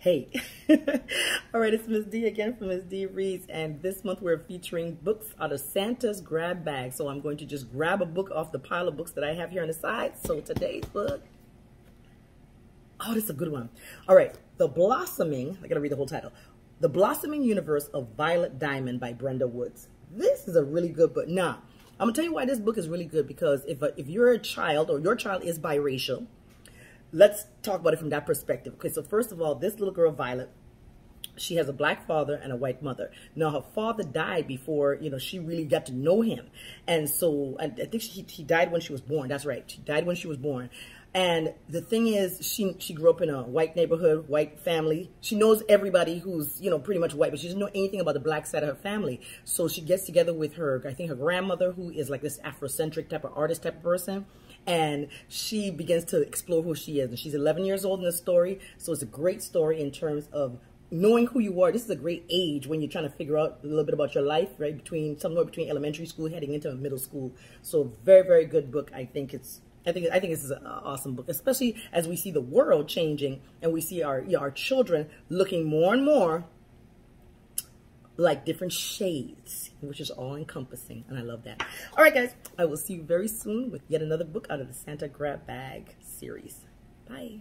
Hey. All right, it's Miss Dee again from Miss Dee Reads, and this month we're featuring books out of Santa's grab bag. So I'm going to just grab a book off the pile of books that I have here on the side. So today's book, oh, this is a good one. All right, The Blossoming, I gotta read the whole title. The Blossoming Universe of Violet Diamond by Brenda Woods. This is a really good book. Now, I'm gonna tell you why this book is really good because if, if you're a child or your child is biracial, let's talk about it from that perspective. Okay, so first of all, this little girl, Violet, she has a black father and a white mother. Now, her father died before, you know, she really got to know him. And so, I think she, he died when she was born. That's right. She died when she was born. And the thing is, she she grew up in a white neighborhood, white family. She knows everybody who's, you know, pretty much white, but she doesn't know anything about the black side of her family. So she gets together with her, I think her grandmother, who is like this Afrocentric type of artist type of person and she begins to explore who she is. And she's 11 years old in the story, so it's a great story in terms of knowing who you are. This is a great age when you're trying to figure out a little bit about your life, right? Between somewhere between elementary school heading into middle school. So very, very good book. I think it's I think I think this is an awesome book, especially as we see the world changing and we see our you know, our children looking more and more like different shades, which is all encompassing. And I love that. All right, guys, I will see you very soon with yet another book out of the Santa Grab Bag series. Bye.